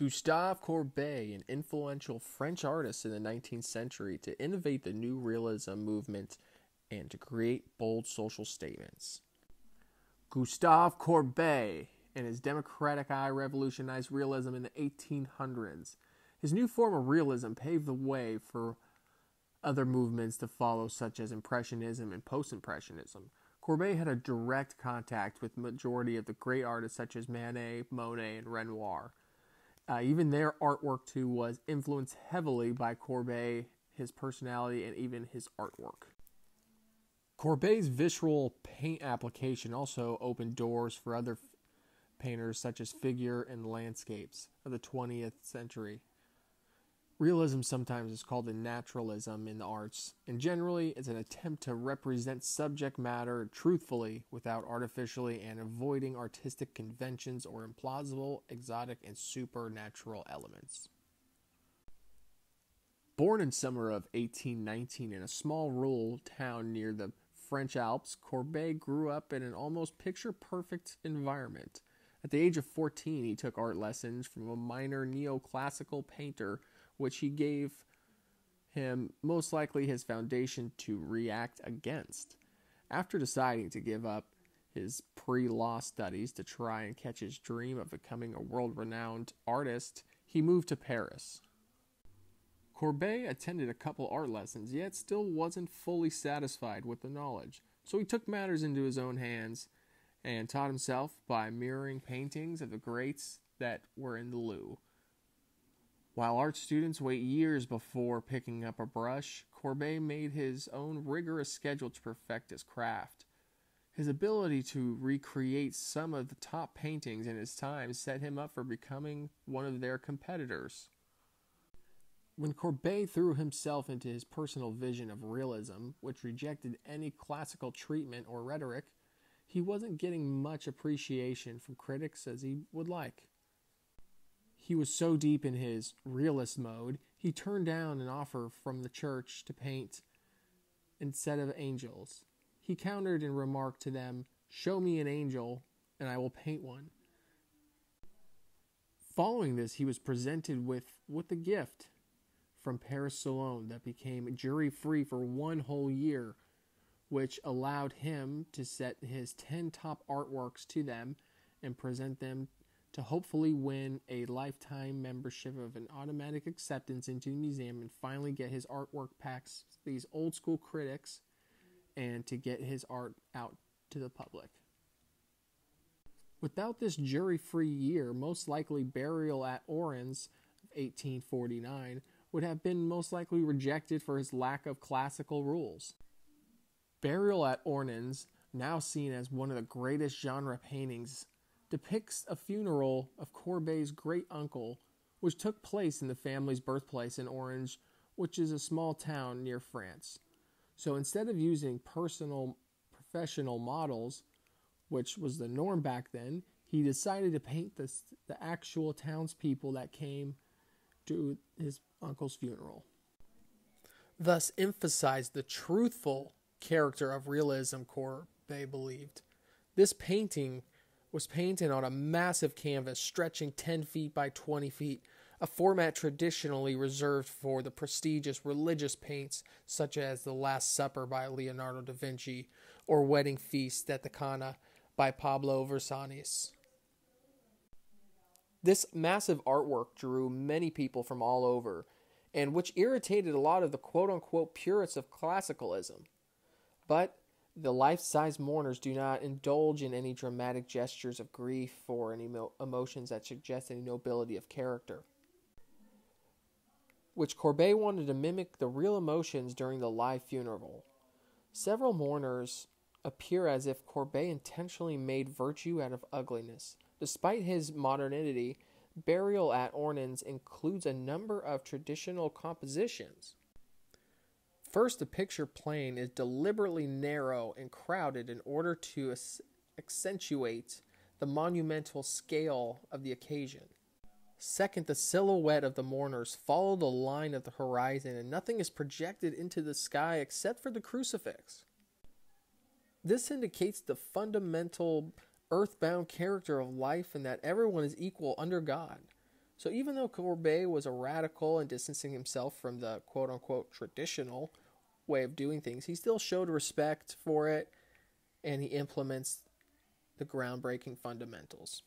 Gustave Courbet, an influential French artist in the 19th century, to innovate the new realism movement and to create bold social statements. Gustave Courbet and his democratic eye revolutionized realism in the 1800s. His new form of realism paved the way for other movements to follow, such as Impressionism and Post Impressionism. Courbet had a direct contact with majority of the great artists such as Manet, Monet, and Renoir. Uh, even their artwork too was influenced heavily by Courbet, his personality, and even his artwork. Courbet's visceral paint application also opened doors for other painters such as figure and landscapes of the 20th century. Realism sometimes is called a naturalism in the arts, and generally it's an attempt to represent subject matter truthfully without artificially and avoiding artistic conventions or implausible, exotic, and supernatural elements. Born in summer of 1819 in a small rural town near the French Alps, Courbet grew up in an almost picture perfect environment. At the age of 14, he took art lessons from a minor neoclassical painter, which he gave him most likely his foundation to react against. After deciding to give up his pre law studies to try and catch his dream of becoming a world renowned artist, he moved to Paris. Courbet attended a couple art lessons, yet still wasn't fully satisfied with the knowledge. So he took matters into his own hands and taught himself by mirroring paintings of the greats that were in the Louvre. While art students wait years before picking up a brush, Courbet made his own rigorous schedule to perfect his craft. His ability to recreate some of the top paintings in his time set him up for becoming one of their competitors. When Courbet threw himself into his personal vision of realism, which rejected any classical treatment or rhetoric, he wasn't getting much appreciation from critics as he would like. He was so deep in his realist mode, he turned down an offer from the church to paint instead of angels. He countered and remarked to them, Show me an angel, and I will paint one. Following this, he was presented with, with a gift from Paris Salon that became jury free for one whole year, which allowed him to set his 10 top artworks to them and present them to hopefully win a lifetime membership of an automatic acceptance into the museum and finally get his artwork past these old school critics and to get his art out to the public. Without this jury free year, most likely Burial at Ornans 1849 would have been most likely rejected for his lack of classical rules. Burial at Ornans, now seen as one of the greatest genre paintings, depicts a funeral of Courbet's great uncle, which took place in the family's birthplace in Orange, which is a small town near France. So instead of using personal professional models, which was the norm back then, he decided to paint the, the actual townspeople that came to his uncle's funeral. Thus emphasized the truthful character of realism Courbet believed. This painting was painted on a massive canvas stretching 10 feet by 20 feet, a format traditionally reserved for the prestigious religious paints such as The Last Supper by Leonardo da Vinci or Wedding Feast at the Cana by Pablo Versanis. This massive artwork drew many people from all over, and which irritated a lot of the quote unquote purists of classicalism. But the life size mourners do not indulge in any dramatic gestures of grief or any emo- emotions that suggest any nobility of character. Which Courbet wanted to mimic the real emotions during the live funeral. Several mourners appear as if Courbet intentionally made virtue out of ugliness. Despite his modernity, Burial at Ornans includes a number of traditional compositions. First, the picture plane is deliberately narrow and crowded in order to accentuate the monumental scale of the occasion. Second, the silhouette of the mourners follow the line of the horizon and nothing is projected into the sky except for the crucifix. This indicates the fundamental earthbound character of life and that everyone is equal under God. So even though Courbet was a radical and distancing himself from the quote unquote traditional way of doing things, he still showed respect for it and he implements the groundbreaking fundamentals.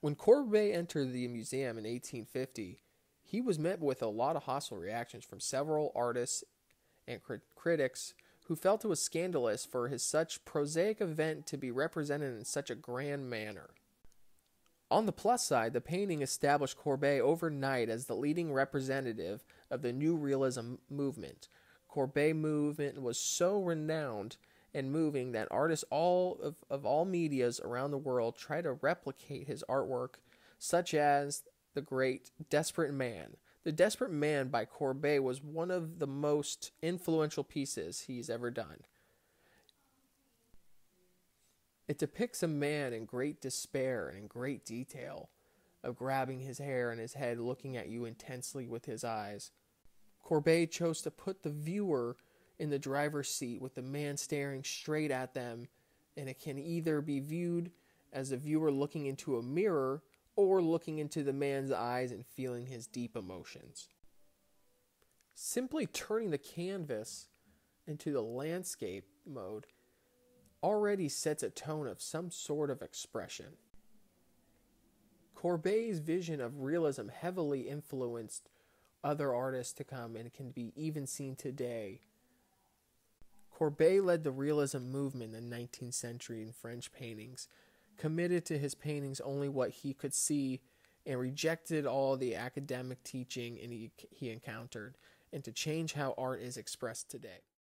When Courbet entered the museum in 1850, he was met with a lot of hostile reactions from several artists and crit- critics who felt it was scandalous for his such prosaic event to be represented in such a grand manner. On the plus side, the painting established Courbet overnight as the leading representative of the New Realism movement. Courbet movement was so renowned and moving that artists all of, of all medias around the world try to replicate his artwork, such as the great Desperate Man. The Desperate Man by Courbet was one of the most influential pieces he's ever done. It depicts a man in great despair and in great detail of grabbing his hair and his head, looking at you intensely with his eyes. Courbet chose to put the viewer in the driver's seat with the man staring straight at them, and it can either be viewed as a viewer looking into a mirror or looking into the man's eyes and feeling his deep emotions. Simply turning the canvas into the landscape mode already sets a tone of some sort of expression. Courbet's vision of realism heavily influenced other artists to come and can be even seen today Courbet led the realism movement in the 19th century in French paintings, committed to his paintings only what he could see, and rejected all the academic teaching he, he encountered, and to change how art is expressed today.